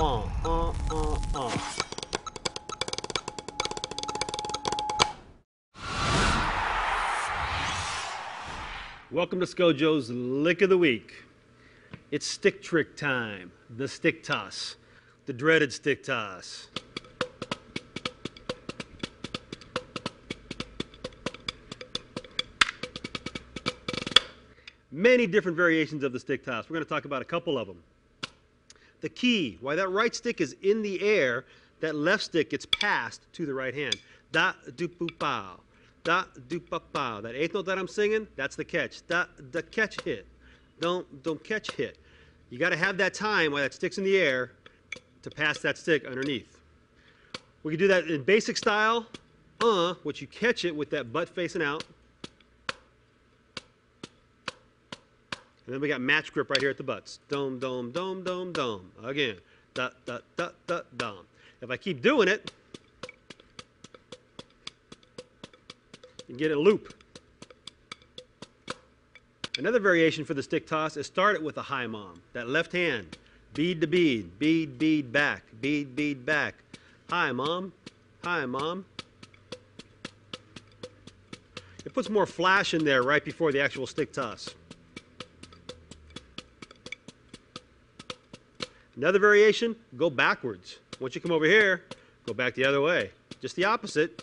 uh, uh, uh, uh. Welcome to SCOJO's Lick of the Week. It's stick trick time, the stick toss, the dreaded stick toss. Many different variations of the stick toss. We're going to talk about a couple of them. The key, why that right stick is in the air, that left stick gets passed to the right hand. Da do pu pow. Da do pa. That eighth note that I'm singing, that's the catch. Da the catch hit. Don't don't catch hit. You got to have that time while that stick's in the air to pass that stick underneath. We can do that in basic style, uh, which you catch it with that butt facing out. And then we got match grip right here at the butts. Dome, dome, dome, dome, dome. Again. Da, da, da, da, dome. If I keep doing it, you get a loop. Another variation for the stick toss is start it with a Hi Mom. That left hand, bead to bead, bead, bead, back, bead, bead, back. High mom. Hi Mom. It puts more flash in there right before the actual stick toss. Another variation, go backwards. Once you come over here, go back the other way. Just the opposite.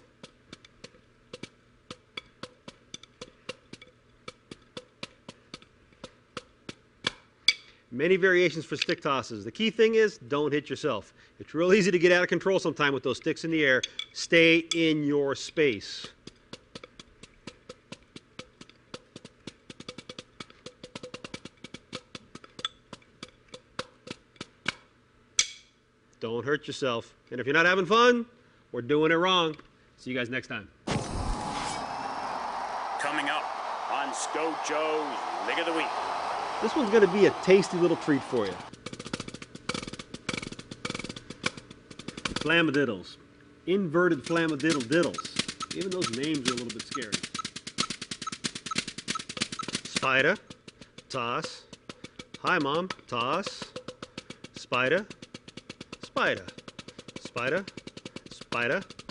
Many variations for stick tosses. The key thing is don't hit yourself. It's real easy to get out of control sometime with those sticks in the air. Stay in your space. Don't hurt yourself. And if you're not having fun, we're doing it wrong. See you guys next time. Coming up on Sco Joe's Lick of the Week. This one's going to be a tasty little treat for you. Flamadiddles. Inverted flamadiddle diddles. Even those names are a little bit scary. Spider. Toss. Hi, Mom. Toss. Spider. Spider. Spider. Spider.